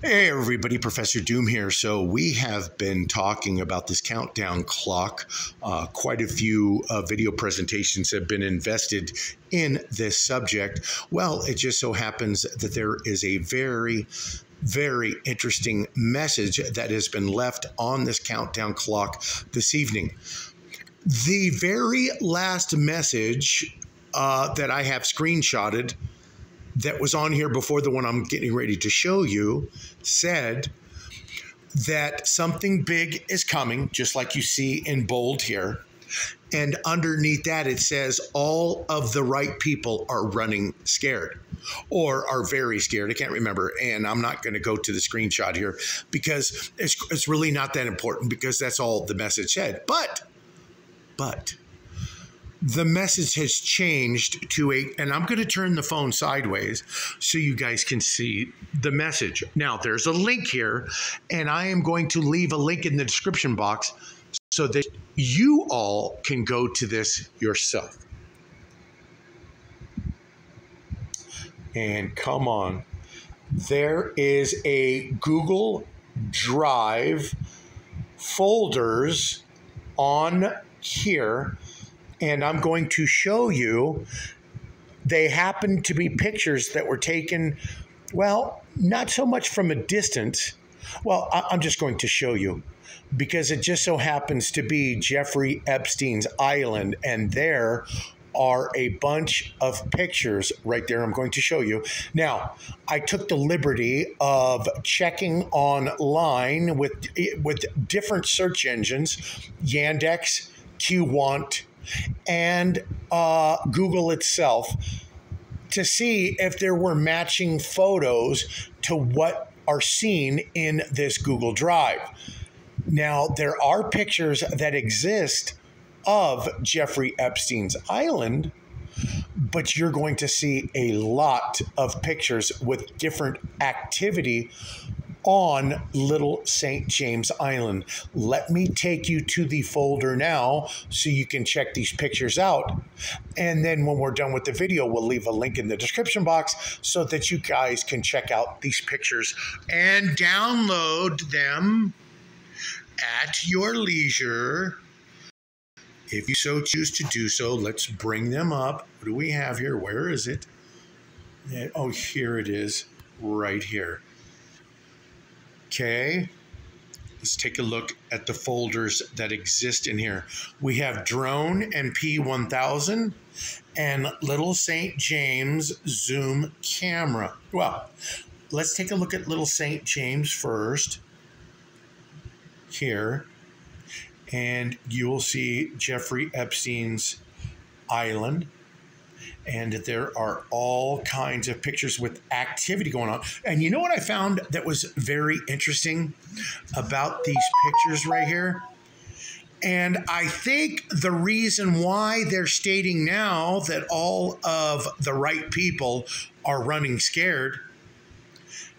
Hey, everybody, Professor Doom here. So, we have been talking about this countdown clock. Uh, quite a few uh, video presentations have been invested in this subject. Well, it just so happens that there is a very very interesting message that has been left on this countdown clock this evening. The very last message uh, that I have screenshotted that was on here before the one I'm getting ready to show you said that something big is coming, just like you see in bold here. And underneath that, it says all of the right people are running scared or are very scared. I can't remember. And I'm not going to go to the screenshot here because it's, it's really not that important because that's all the message said. But, but, the message has changed to a, and I'm going to turn the phone sideways so you guys can see the message. Now, there's a link here, and I am going to leave a link in the description box so that you all can go to this yourself. And come on, there is a Google Drive folders on here and I'm going to show you. They happen to be pictures that were taken, well, not so much from a distance. Well, I'm just going to show you because it just so happens to be Jeffrey Epstein's island, and there are a bunch of pictures right there. I'm going to show you. Now, I took the liberty of checking online with with different search engines, Yandex, Qwant, and uh, Google itself to see if there were matching photos to what are seen in this Google Drive. Now, there are pictures that exist of Jeffrey Epstein's island, but you're going to see a lot of pictures with different activity on Little St. James Island. Let me take you to the folder now so you can check these pictures out. And then when we're done with the video, we'll leave a link in the description box so that you guys can check out these pictures and download them at your leisure. If you so choose to do so, let's bring them up. What do we have here? Where is it? Oh, here it is, right here. Okay. Let's take a look at the folders that exist in here. We have drone and P1000 and Little St. James zoom camera. Well, let's take a look at Little St. James first. Here. And you will see Jeffrey Epstein's island and there are all kinds of pictures with activity going on. And you know what I found that was very interesting about these pictures right here? And I think the reason why they're stating now that all of the right people are running scared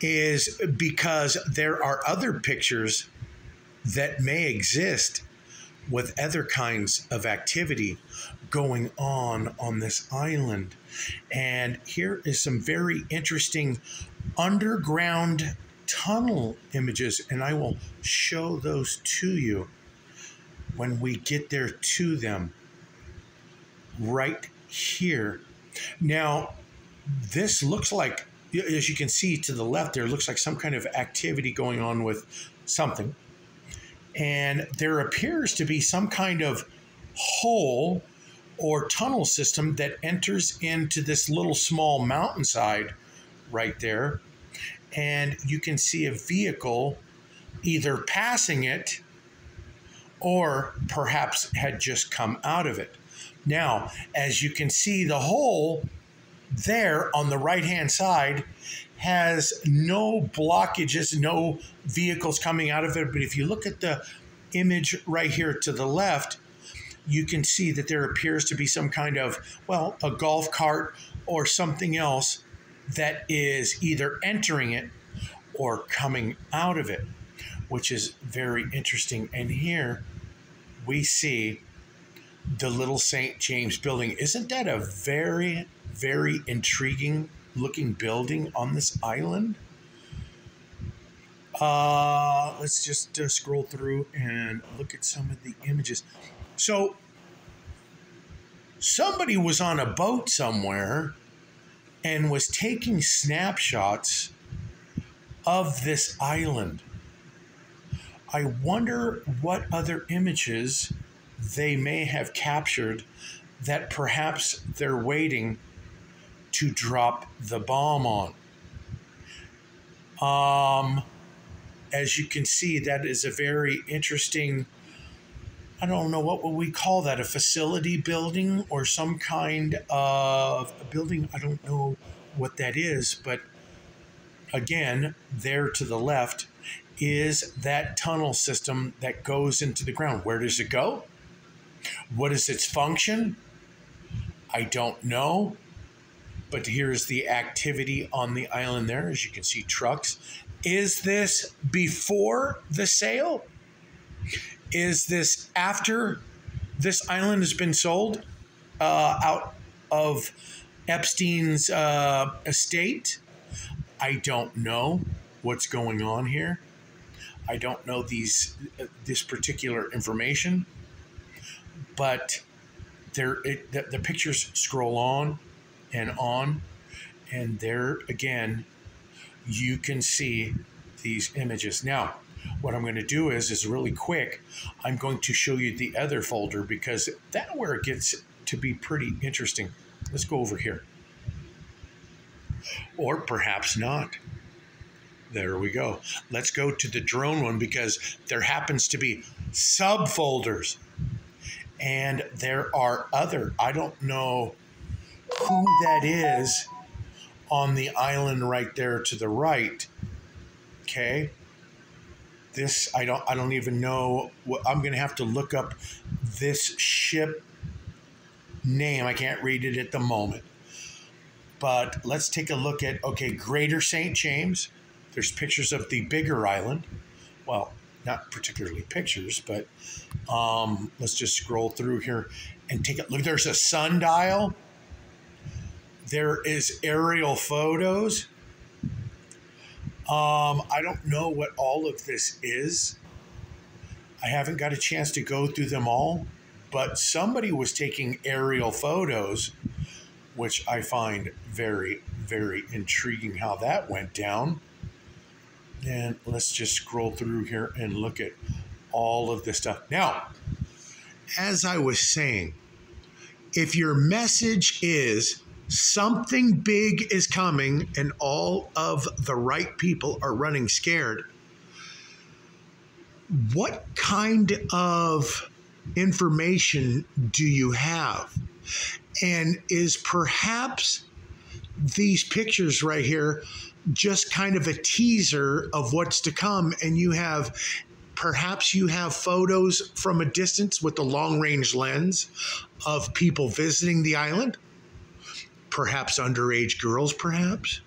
is because there are other pictures that may exist with other kinds of activity going on on this island. And here is some very interesting underground tunnel images, and I will show those to you when we get there to them right here. Now, this looks like, as you can see to the left, there looks like some kind of activity going on with something. And there appears to be some kind of hole or tunnel system that enters into this little small mountainside right there. And you can see a vehicle either passing it or perhaps had just come out of it. Now, as you can see, the hole there on the right hand side has no blockages, no vehicles coming out of it. But if you look at the image right here to the left, you can see that there appears to be some kind of, well, a golf cart or something else that is either entering it or coming out of it, which is very interesting. And here we see the Little St. James building. Isn't that a very, very intriguing looking building on this island? Uh, let's just uh, scroll through and look at some of the images. So, somebody was on a boat somewhere and was taking snapshots of this island. I wonder what other images they may have captured that perhaps they're waiting to drop the bomb on. Um, as you can see, that is a very interesting. I don't know what would we call that a facility building or some kind of building. I don't know what that is, but again, there to the left is that tunnel system that goes into the ground. Where does it go? What is its function? I don't know. But here's the activity on the island there. As you can see, trucks. Is this before the sale? Is this after this island has been sold uh, out of Epstein's uh, estate? I don't know what's going on here. I don't know these uh, this particular information, but there it, the, the pictures scroll on and on, and there again, you can see these images. Now, what I'm going to do is is really quick. I'm going to show you the other folder because that's where it gets to be pretty interesting. Let's go over here, or perhaps not. There we go. Let's go to the drone one because there happens to be subfolders. And there are other, I don't know who that is on the island right there to the right. Okay. This I don't I don't even know what I'm gonna have to look up this ship name. I can't read it at the moment. But let's take a look at okay, Greater St. James. There's pictures of the bigger island. Well, not particularly pictures, but um, let's just scroll through here and take a look. There's a sundial. There is aerial photos. Um, I don't know what all of this is. I haven't got a chance to go through them all, but somebody was taking aerial photos, which I find very, very intriguing how that went down. And let's just scroll through here and look at all of this stuff. Now, as I was saying, if your message is something big is coming and all of the right people are running scared, what kind of information do you have? And is perhaps these pictures right here just kind of a teaser of what's to come. And you have perhaps you have photos from a distance with the long range lens of people visiting the island, perhaps underage girls, perhaps,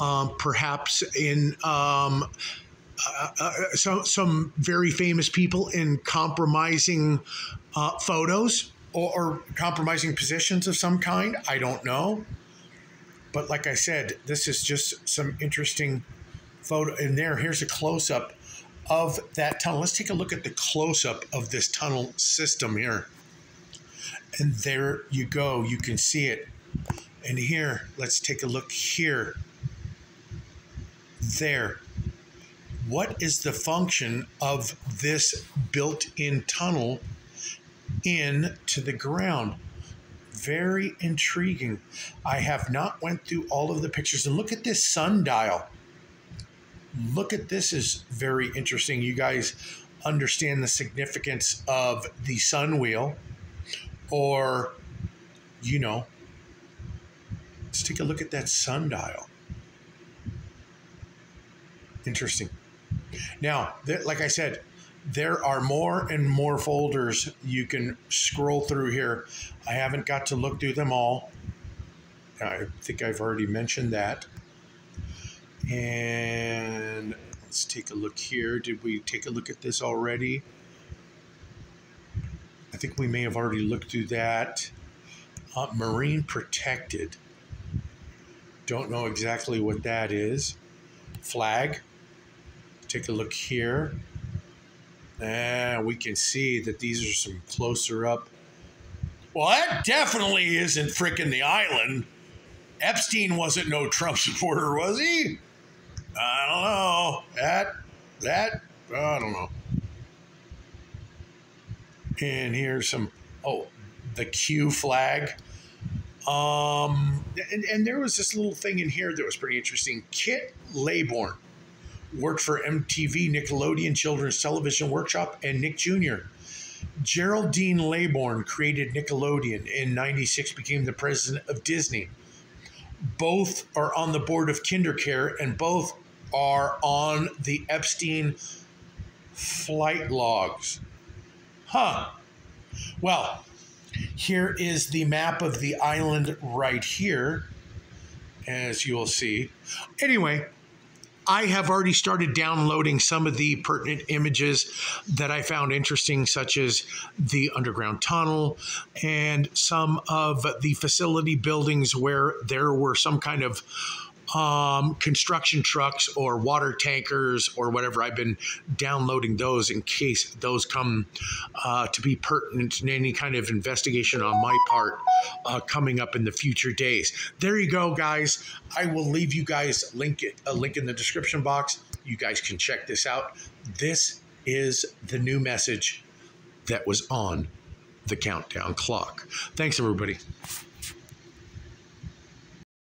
um, perhaps in. Um, uh, uh, some some very famous people in compromising uh, photos or, or compromising positions of some kind. I don't know. But like I said, this is just some interesting photo. And there, here's a close up of that tunnel. Let's take a look at the close up of this tunnel system here. And there you go. You can see it. And here, let's take a look here. There. What is the function of this built in tunnel into the ground? very intriguing. I have not went through all of the pictures and look at this sundial. Look at this is very interesting. You guys understand the significance of the sun wheel or you know let's take a look at that sundial interesting now like i said there are more and more folders you can scroll through here. I haven't got to look through them all. I think I've already mentioned that. And let's take a look here. Did we take a look at this already? I think we may have already looked through that. Uh, marine protected. Don't know exactly what that is. Flag take a look here. And we can see that these are some closer up. Well, that definitely isn't fricking the island. Epstein wasn't no Trump supporter, was he? I don't know. That, that, I don't know. And here's some, oh, the Q flag. Um, and, and there was this little thing in here that was pretty interesting. Kit Laybourne worked for MTV, Nickelodeon Children's Television Workshop, and Nick Jr. Geraldine Laybourne created Nickelodeon in 96, became the president of Disney. Both are on the board of KinderCare and both are on the Epstein flight logs. Huh. Well, here is the map of the island right here, as you'll see. Anyway, I have already started downloading some of the pertinent images that I found interesting, such as the underground tunnel and some of the facility buildings where there were some kind of um, construction trucks or water tankers or whatever. I've been downloading those in case those come uh, to be pertinent in any kind of investigation on my part uh, coming up in the future days. There you go, guys. I will leave you guys link it, a link in the description box. You guys can check this out. This is the new message that was on the countdown clock. Thanks, everybody.